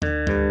Música